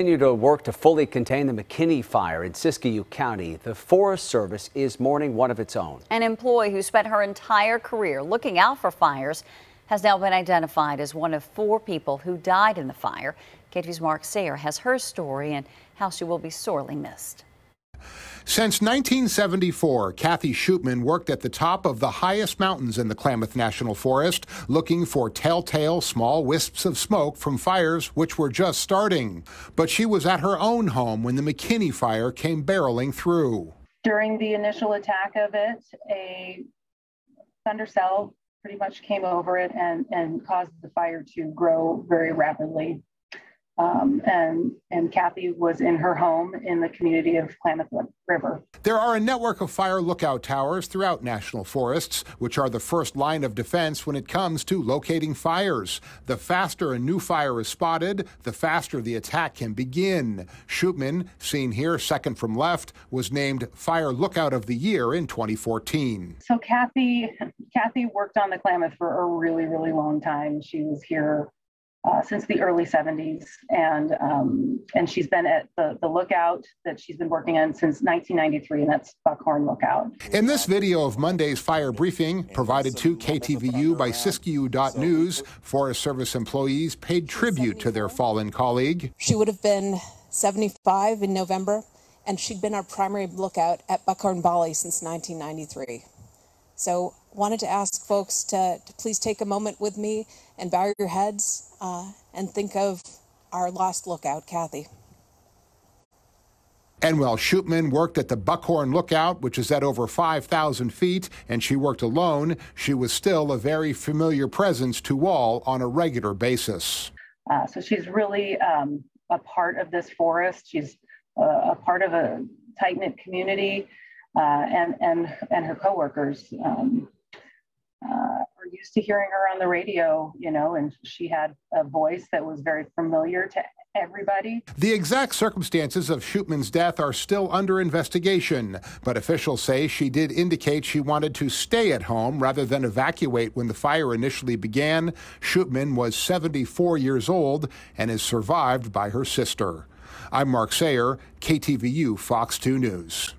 Continue to work to fully contain the McKinney fire in Siskiyou County. The Forest Service is mourning one of its own. An employee who spent her entire career looking out for fires has now been identified as one of four people who died in the fire. KTV's Mark Sayer has her story and how she will be sorely missed. Since 1974, Kathy Shoopman worked at the top of the highest mountains in the Klamath National Forest, looking for telltale small wisps of smoke from fires which were just starting. But she was at her own home when the McKinney fire came barreling through. During the initial attack of it, a thunder cell pretty much came over it and, and caused the fire to grow very rapidly. Um, and and Kathy was in her home in the community of Klamath River. There are a network of fire lookout towers throughout national forests, which are the first line of defense when it comes to locating fires. The faster a new fire is spotted, the faster the attack can begin. Shoopman, seen here second from left, was named Fire Lookout of the Year in 2014. So Kathy Kathy worked on the Klamath for a really really long time. She was here uh, since the early 70s, and um, and she's been at the, the lookout that she's been working on since 1993, and that's Buckhorn Lookout. In this video of Monday's fire briefing, provided to KTVU by Siskiyou.News, Forest Service employees paid tribute to their fallen colleague. She would have been 75 in November, and she'd been our primary lookout at Buckhorn Bally since 1993. So wanted to ask folks to, to please take a moment with me and bow your heads uh, and think of our lost lookout, Kathy. And while Shoopman worked at the Buckhorn Lookout, which is at over 5,000 feet, and she worked alone, she was still a very familiar presence to all on a regular basis. Uh, so she's really um, a part of this forest. She's uh, a part of a tight knit community, and and and her coworkers. Um, uh, are used to hearing her on the radio, you know, and she had a voice that was very familiar to everybody. The exact circumstances of Shoopman's death are still under investigation, but officials say she did indicate she wanted to stay at home rather than evacuate when the fire initially began. Shoopman was 74 years old and is survived by her sister. I'm Mark Sayer, KTVU Fox 2 News.